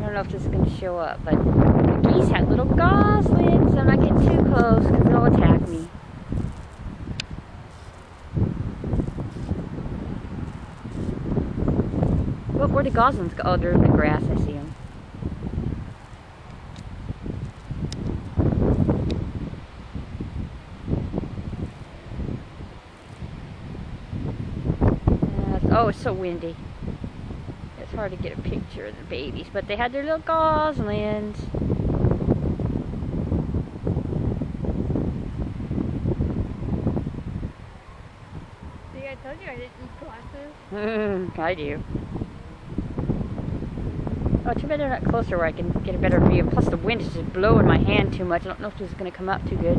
don't know if this is going to show up, but the geese had little goslings. I'm not getting too close because they'll attack me. Look, where the goslings go? Oh, they're in the grass. I see them. Oh, it's so windy. Hard to get a picture of the babies, but they had their little goslings. See, I told you I didn't need glasses. Mm, I do. Oh, too bad they're not closer where I can get a better view. Plus the wind is just blowing my hand too much. I don't know if this is going to come out too good.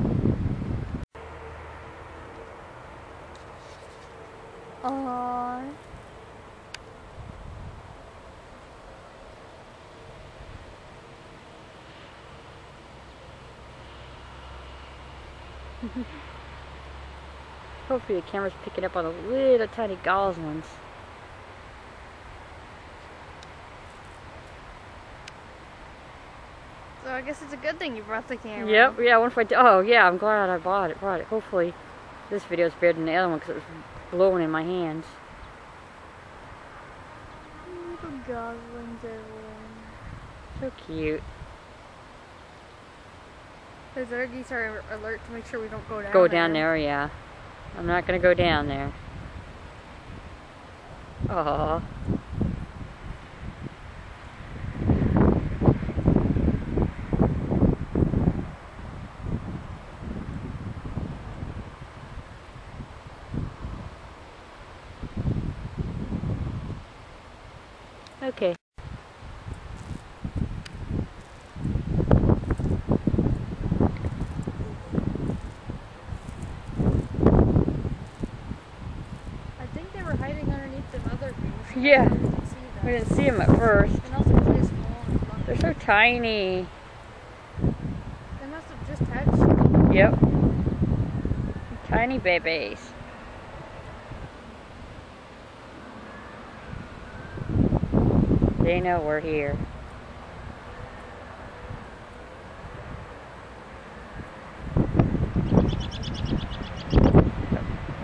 Aww. Hopefully the camera's picking up on the little tiny goslings. So I guess it's a good thing you brought the camera. Yep, yeah, wonder if I. Oh, yeah, I'm glad I bought it, brought it. Hopefully this video is better than the other one because it was blowing in my hands. Little goslings everywhere. So cute. Those other geese are alert to make sure we don't go down Go down there, yeah. I'm not going to go down there. Aww. Okay. I think they were hiding underneath some other trees. Yeah. We didn't see them. We didn't see them at first. And also because they're small and fluffy. They're so tiny. They must have just hatched. Yep. Tiny babies. They know we're here.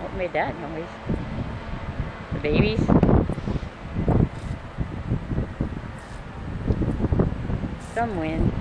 What made that noise? The babies? Some wind.